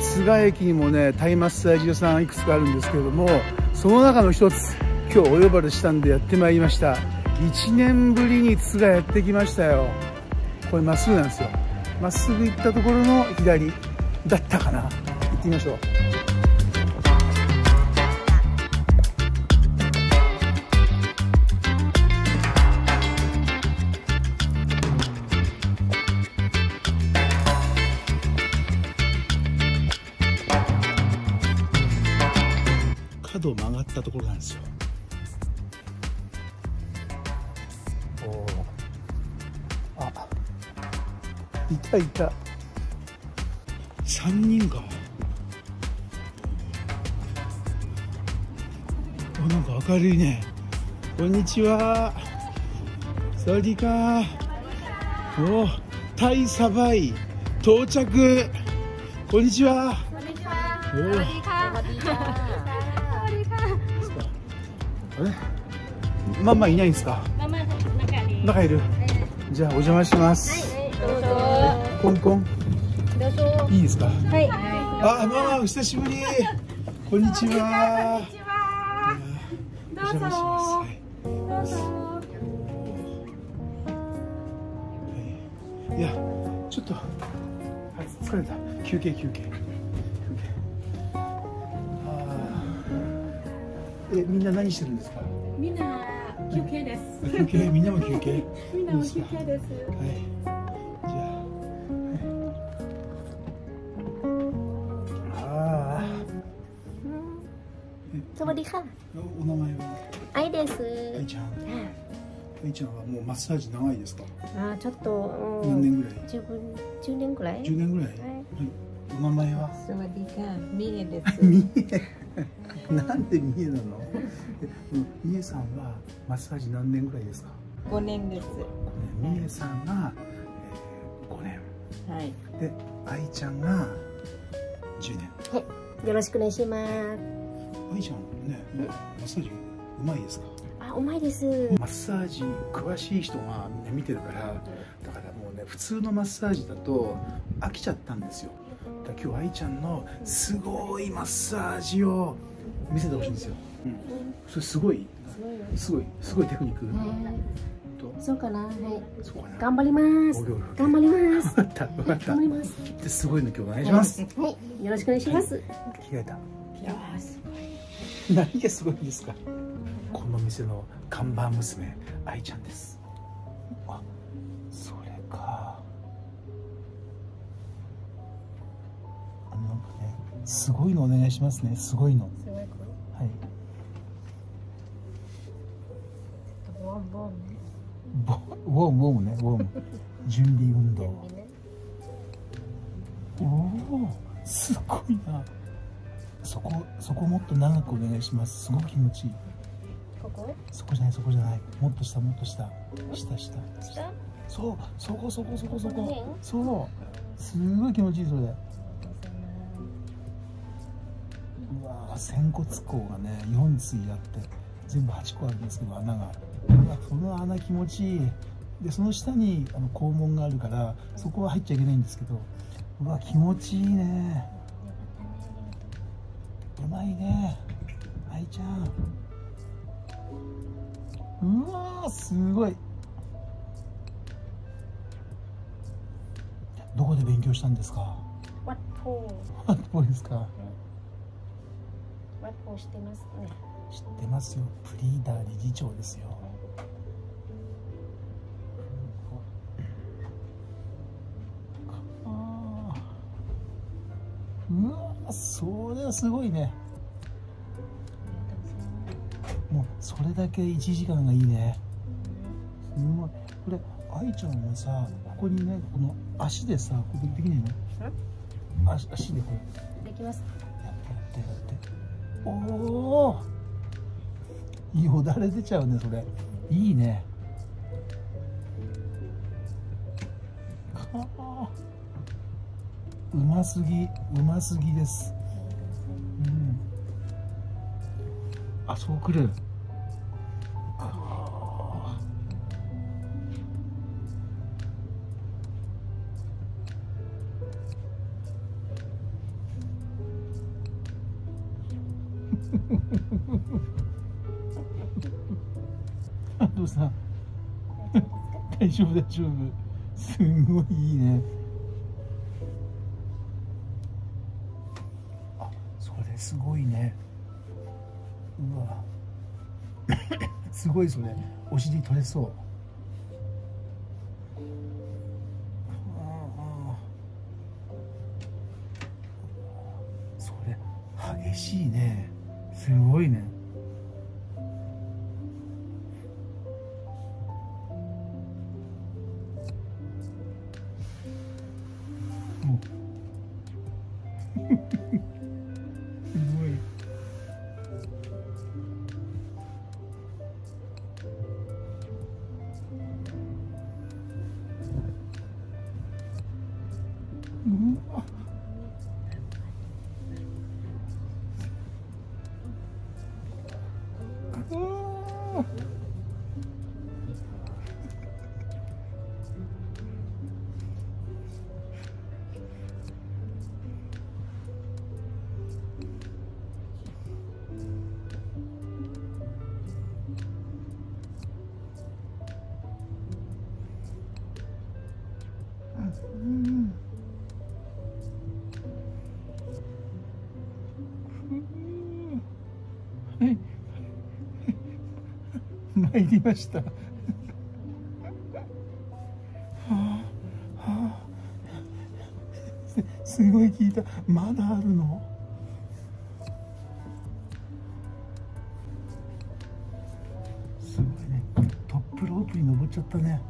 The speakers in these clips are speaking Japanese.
津賀駅にもねタイマッサージ屋さんいくつかあるんですけれどもその中の一つ今日お呼ばれしたんでやってまいりました。1年ぶりに津賀やってきましたよ。これまっすぐなんですよ。まっすぐ行ったところの左だったかな。行ってみましょう。角を曲がったところなんですよ。あ。いたいた。3人かあなんか明るいね。こんにちは。サワディーカーおタイサバイ。到着。こんにちは。こんにちは。あれママいないんですか？ママ中いる？じゃあお邪魔します、どうぞ。コンコン。どうぞ。いいですか？はい。あママお久しぶり。こんにちは。こんにちは。お邪魔します。はい。どうぞ。い。やちょっとあ疲れた。休憩休憩えみんな何してるんですか？みんな休憩です。休憩？みんなも休憩？みんなも休憩です。はい。じゃあ、はい、ああサワディカお名前は？アイですアイちゃん。アイちゃんはもうマッサージ長いですか？あちょっと、何年ぐらい？1分1年ぐらい？十年ぐらい、はい、お名前は？サワディカミエです。ミエ なんで三重なの？え三重さんはマッサージ何年ぐらいですか？5年です。三重さんが、えー、5年はい。で愛ちゃんが10年よろしくお願いします。愛ちゃんねマッサージうまいですか？あ、うまいです。マッサージ詳しい人が、ね、見てるからだからもうね普通のマッサージだと飽きちゃったんですよだから今日愛ちゃんのすごいマッサージを見せてほしいんですよ、うん、それすごいすごいよ。すごいテクニック、そうかな。はい。そうかな。頑張ります。頑張ります。分かった分かった。頑張ります。ですごいの今日お願いします、はい。よろしくお願いします。着替えた。何がすごいんですか？この店の看板娘愛ちゃんです。あそれか。あのなんかねすごいのお願いしますね。すごいのすごいこはいれ。ボンボンね。ボウォームウォームねウォーム。準備運動。おおすごいな。そこそこもっと長くお願いします。すごく気持ちいい。ここ？そこじゃないそこじゃない。もっと下もっと下。下下。下？そうそこそこそこそこ。そう。すごい気持ちいいそれ。うわー仙骨孔がね4対あって全部8個あるんですけど穴が。うわその穴気持ちいいでその下にあの肛門があるからそこは入っちゃいけないんですけどうわ気持ちいいね。うまいね。愛ちゃん。うわーすごい。どこで勉強したんですか？ワッポどこですか？ー。ワッポーしてますね。知ってますよ。プリーダー理事長ですよそれはすごいね。もうそれだけ1時間がいいね。すごい。これ愛ちゃんはさここにねこの足でさここできないの？足足でこう。できます。やってやってやって。おおよだれ出ちゃうねそれ。いいね。うますぎうますぎですあそうくる。安藤さん大丈夫大丈夫。すごいいいね。あそれすごいね。うわ。すごいそれお尻取れそう。それ激しいね。すごいね。もうす入りました。はあはあ、すすごい聞いた。まだあるの？すごいね。トップロープに登っちゃったね。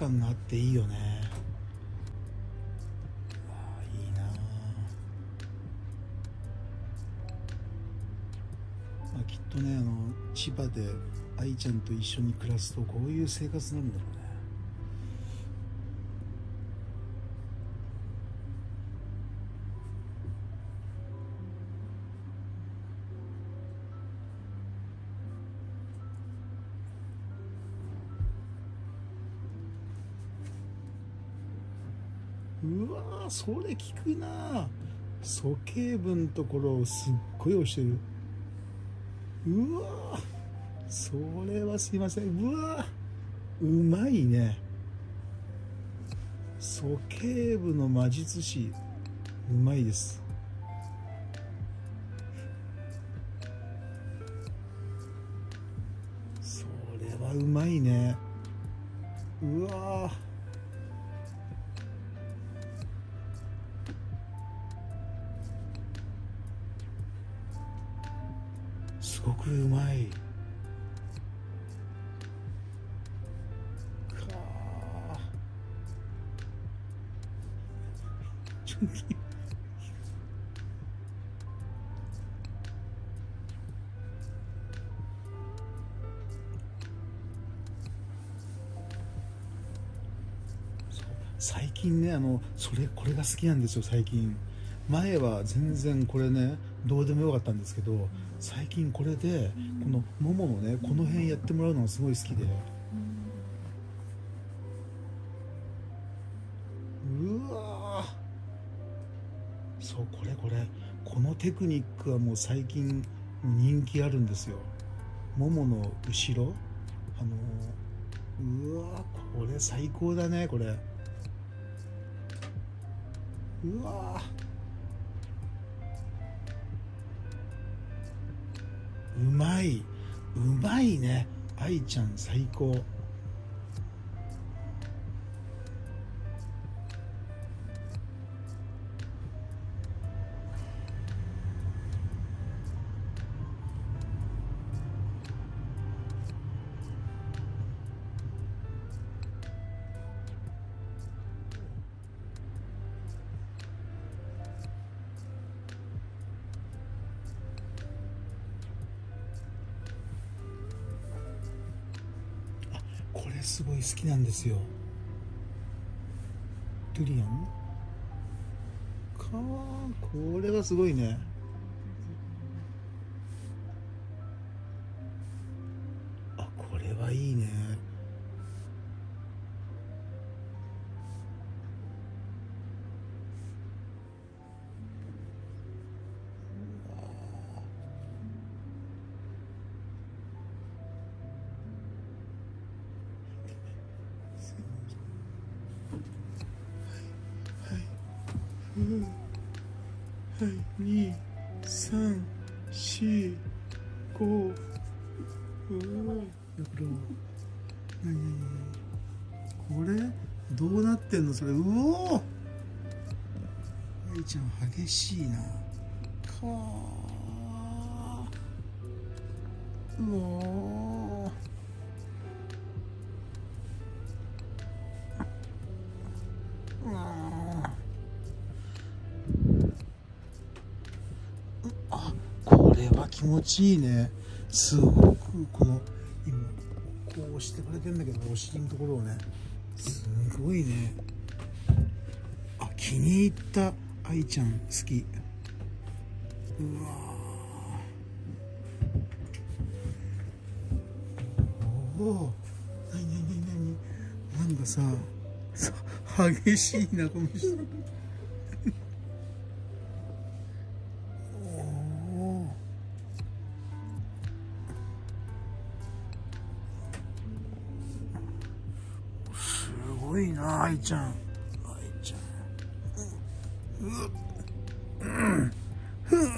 生活感があっていいよね。ああいいなまあ、きっとねあの千葉で愛ちゃんと一緒に暮らすとこういう生活になるんだろうね。それ効くな。鼠径部のところをすっごい押してる。うわそれはすいません。うわうまいね。鼠径部の魔術師うまいです。それはうまいね。うわすごくうまい。かあ最近ねあのそれこれが好きなんですよ最近。前は全然これねどうでもよかったんですけど最近これでこのもものねこの辺やってもらうのがすごい好きで。うわそうこれこれ。このテクニックはもう最近人気あるんですよ。ももの後ろ。あのうわこれ最高だねこれ。うわうまい。うまいね。愛ちゃん最高。すごい好きなんですよ。ドゥリアン？かこれはすごいね。はい、二、三、四、五。うわ。なにこれどうなってん。のそれうおー愛ちゃん。激しいなかーうおー気持ちいいね。すごくこの今こうしてくれてんだけどお尻のところをね。すごいね。あ気に入った愛ちゃん好き。うわー。おおなになになになんかさ激しいなこの人。ちゃん。愛ちゃんうっ。うんうん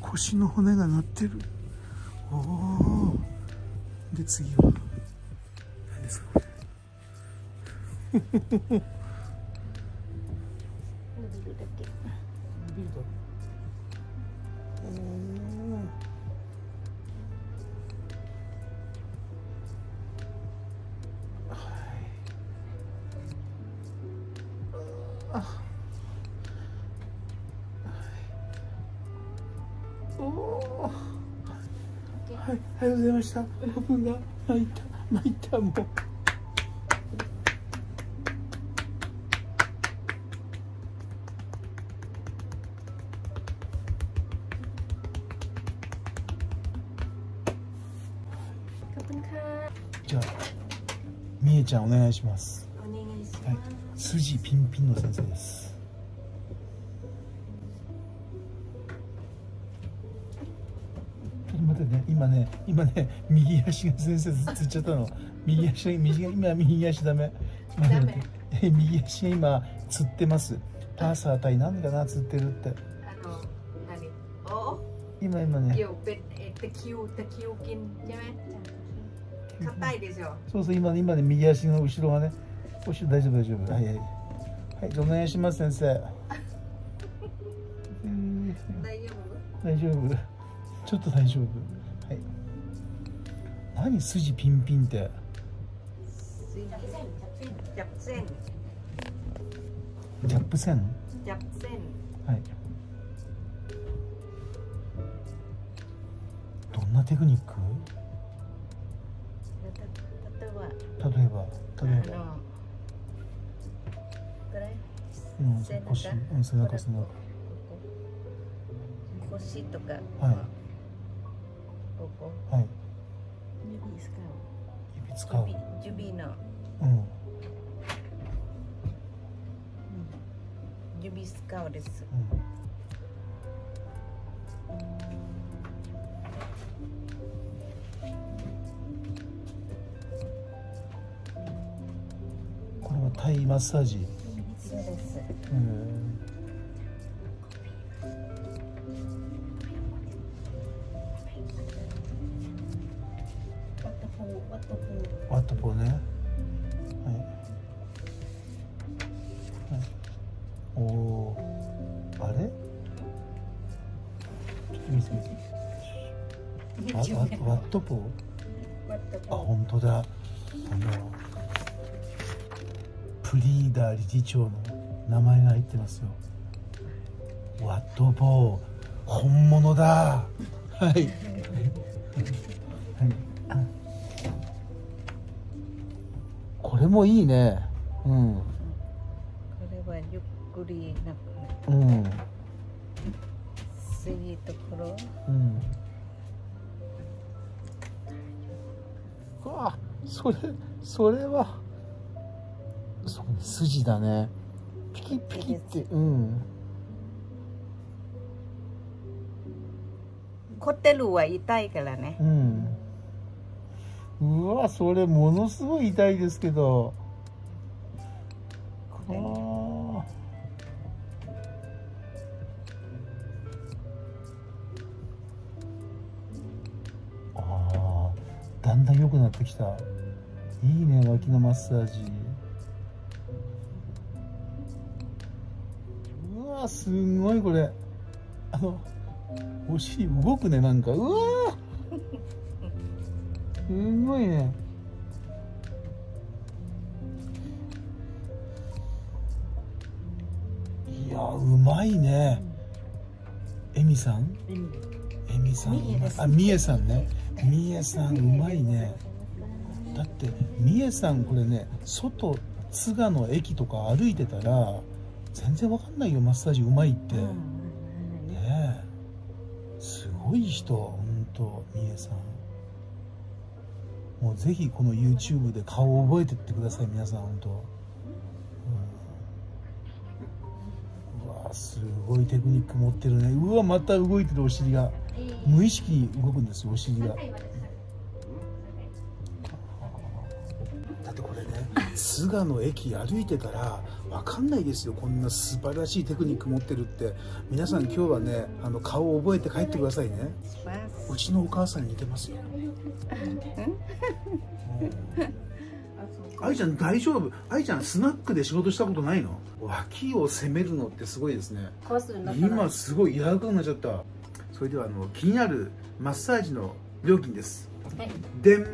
腰の骨が鳴っ。てるおおで次は何ですかはい、ありがとうございました。僕が泣いた、泣いたもう。じゃあ、みえちゃんお願いします。お願いします。はい、筋ピンピンの先生です。今ね右足が先生つっちゃったの。右足右今右足ダメ。ダメ。右足が今つってます。パーサー対なんかなつってるって。あの何？お？今今ね。硬いでそうそう今今ね右足の後ろがね。おし大丈夫大丈夫。はいはい。はいじゃお願いします先生。大丈夫？大丈夫。ちょっと大丈夫。何筋ピンピンって。線線線。はい。どんなテクニック？例えば例えば。例えばうん背中背中。背中腰とか。はい。ここ。はい。使うう指指のうん。指使うです。うん。これはタイマッサージトポあ本当だあのプリーダー理事長の名前が入ってますよワットボー本物だはい、はい、これもいいねうんこれはゆっくりなうんいいところうんわそれそれはそう筋だね。ピキピキってうん。凝ってるは痛いからね。うん。うわそれものすごい痛いですけどきた。いいね脇のマッサージ。うわすんごいこれ。あのお尻動くねなんか。うわー。すごいね。いやうまいね。エミさん？エミ。さん。あみえさんね。みえさんうまいねだってみえさんこれね外津賀の駅とか歩いてたら全然わかんないよマッサージうまいって、ねえ。すごい人ほんとみえさん。もうぜひこの YouTube で顔を覚えてってください皆さん本当、うん、うわすごいテクニック持ってるね。うわまた動いてるお尻が。無意識に動くんですよお尻が菅の駅歩いてたら分かんないですよ。こんな素晴らしいテクニック持ってるって。皆さん今日はねあの顔を覚えて帰ってくださいね。うちのお母さんに似てますよ。愛ちゃん大丈夫？愛ちゃんスナックで仕事したことないの？脇を攻めるのってすごいですね。今すごい柔らかくなっちゃった。それではあの気になるマッサージの料金です。はい。でん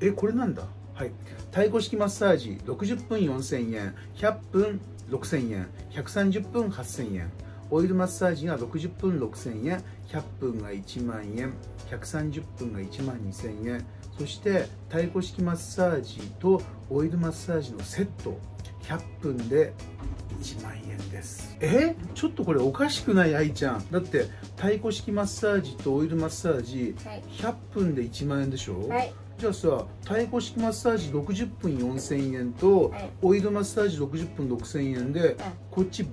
えこれなんだ？はい。太鼓式マッサージ60分4000円。100分6000円。130分8000円。オイルマッサージが60分6000円。100分が1万円。130分が1万2000円。そして太鼓式マッサージとオイルマッサージのセット。100分で1万円です。え？ちょっとこれおかしくない？愛ちゃん。だって太鼓式マッサージとオイルマッサージはい。100分で1万円でしょ、はいじゃあさ太鼓式マッサージ60分4000円と、はい。オイルマッサージ60分6000円で、こっち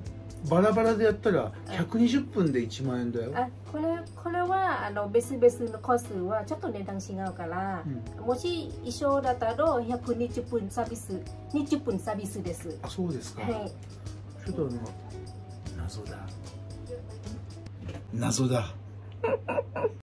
バラバラでやったら120分で1万円だよ、あこれこれはあの別々のコースはちょっと値段違うから、もし一緒だったら120分サービス20分サービスです。あそうですか、はい。ちょっとあの謎だ。謎だ